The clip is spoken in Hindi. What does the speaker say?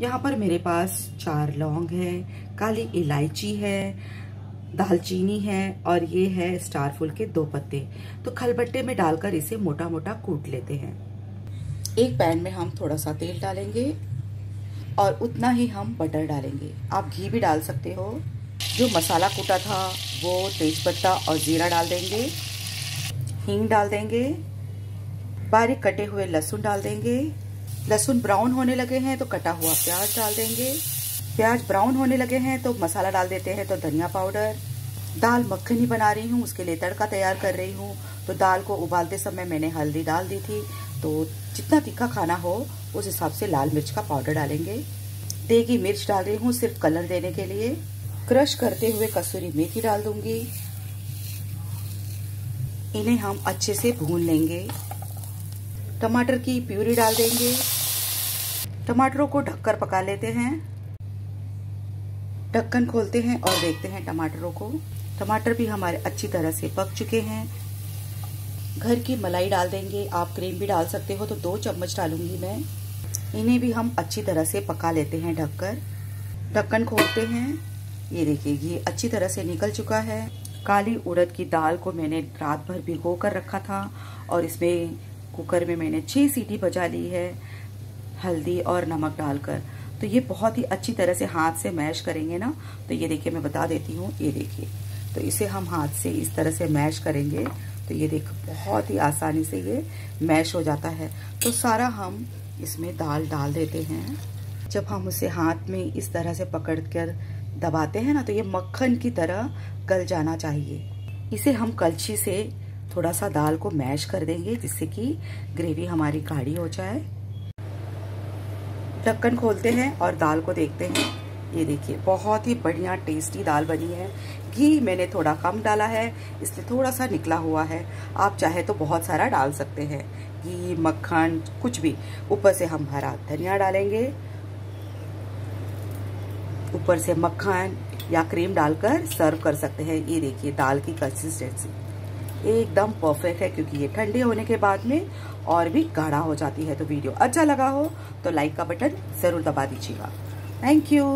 यहाँ पर मेरे पास चार लौंग है, काली इलायची है, दालचीनी है और ये है स्टार फूल के दो पत्ते। तो खलबट्टे में डालकर इसे मोटा मोटा कूट लेते हैं। एक पैन में हम थोड़ा सा तेल डालेंगे और उतना ही हम बटर डालेंगे। आप घी भी डाल सकते हो। जो मसाला कूटा था, वो तेज़पत्ता और ज़ीरा डाल देंगे। हींग डाल देंगे। बारीक कटे हुए लहसुन डाल देंगे। लहसुन ब्राउन होने लगे हैं तो कटा हुआ प्याज डाल देंगे। प्याज ब्राउन होने लगे हैं तो मसाला डाल देते हैं तो धनिया पाउडर। दाल मक्खनी बना रही हूँ, उसके लिए तड़का तैयार कर रही हूँ। तो दाल को उबालते समय मैंने हल्दी डाल दी थी। तो जितना तीखा खाना हो, उस हिसाब से लाल मिर्च का पाउडर डालेंगे। देगी मिर्च डाल रही हूँ सिर्फ़ कलर देने के लिए। क्रश करते हुए कसूरी मेथी डाल दूँगी। इन्हें हम अच्छे से भून लेंगे। टमाटर की प्यूरी डाल देंगे। टमाटरों को ढककर पका लेते हैं। ढक्कन खोलते हैं और देखते हैं टमाटरों को। टमाटर भी हमारे अच्छी तरह से पक चुके हैं। घर की मलाई डाल देंगे। आप क्रीम भी डाल सकते हो तो दो चम्मच डालूँगी मैं। इन्हें भी हम अच्छी तरह से पका लेते हैं ढककर। ढक्कन खोलते हैं। ये देखिए, ये अच्छी तरह से निकल चुका है। काली उड़द की दाल को मैंने रात भर भिगो कर रखा था और इसमें कुकर में मैंने छह सीटी बजा ली है, हल्दी और नमक डालकर। तो ये बहुत ही अच्छी तरह से हाथ से मैश करेंगे ना तो ये देखिए मैं बता देती हूँ, ये देखिए। तो इसे हम हाथ से इस तरह से मैश करेंगे तो ये देख, बहुत ही आसानी से ये मैश हो जाता है। तो सारा हम इसमें दाल डाल देते हैं। जब हम उसे हाथ में इस तरह से पकड़ कर दबाते हैं ना तो ये मक्खन की तरह गल जाना चाहिए। इसे हम कलछी से थोड़ा सा दाल को मैश कर देंगे जिससे कि ग्रेवी हमारी गाढ़ी हो जाए। ढक्कन खोलते हैं और दाल को देखते हैं। ये देखिए, बहुत ही बढ़िया टेस्टी दाल बनी है। घी मैंने थोड़ा कम डाला है, इसलिए थोड़ा सा निकला हुआ है। आप चाहे तो बहुत सारा डाल सकते हैं। घी, मक्खन, कुछ भी। ऊपर से हम हरा धनिया डालेंगे। ऊपर से मक्खन या क्रीम डालकर सर्व कर सकते हैं। ये देखिए, दाल की कंसिस्टेंसी एकदम परफेक्ट है, क्योंकि ये ठंडे होने के बाद में और भी गाढ़ा हो जाती है तो वीडियो अच्छा लगा हो तो लाइक का बटन ज़रूर दबा दीजिएगा। Thank you